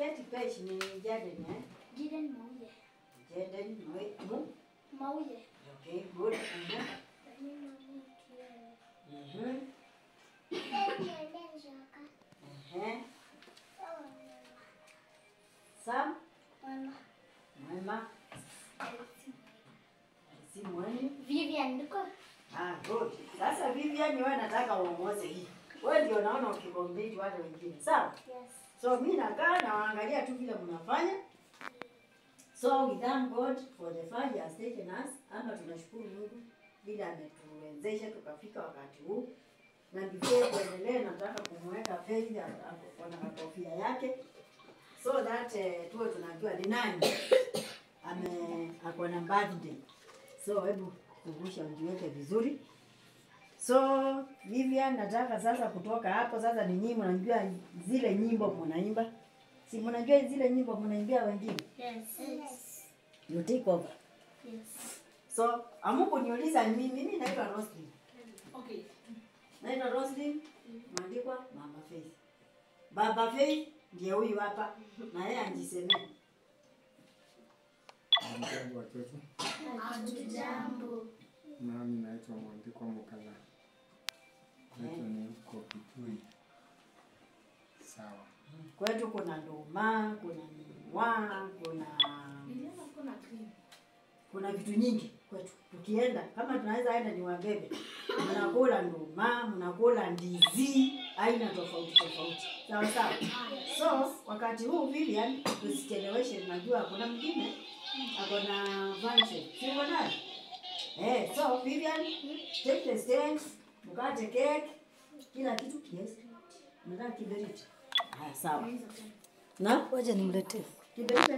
Keti peshi ni Jaden, eh? Jaden Mauye. Jaden, Mauye. Mu? Mauye. Okay, good. Mhm. Mhm. Sam? Mwema. Si mwani? Vivian ndiko? Ah, good. Sasa Vivian wewe nataka uongoze hii. Wewe ndio unaona wale wengine. Sawa? Yes. So mi nakaa nawaangalia tu vile mnafanya. So we thank God for the far he has taken us. Ama tunashukuru Mungu vile ametuwezesha tukafika wakati huu. Na before kuendelea nataka kumweka Faith na kofia yake so that uh, tuwe tunajua ni nani ame ako na birthday. So hebu kugusha ujiweke vizuri. So Vivian, nataka sasa kutoka hapo sasa ni nyinyi mnajua zile nyimbo mnaimba. Si mnajua zile nyimbo mnaimbia wengine? Yes. Yes. You take over. Yes. So amuko niuliza mimi, mimi naitwa Roslyn. Okay. Naitwa Roslyn, maandikwa Mama Faith. Baba Faith ndiye huyu hapa na yeye anjisemee. Watoto, Hatujambo. nami naitwa Mwandikwa Mukala, kwetu ni huko Kitui. Sawa, Kwetu kuna nduma, kuna miwa, kuna kuna vitu nyingi kwetu. Tukienda kama tunaweza enda ni Wagebe, mnakula nduma, mnakula ndizi aina tofauti tofauti, sawa sawa. So wakati huu Vivian, tusicheleweshe, najua kuna mwingine ako na vanche, sio naye? Eh, so Vivian, take the stage, mkate keki, kila kitu. kiasi. nataka kiberiti. Haya, sawa. Na waje nimletee kiberiti.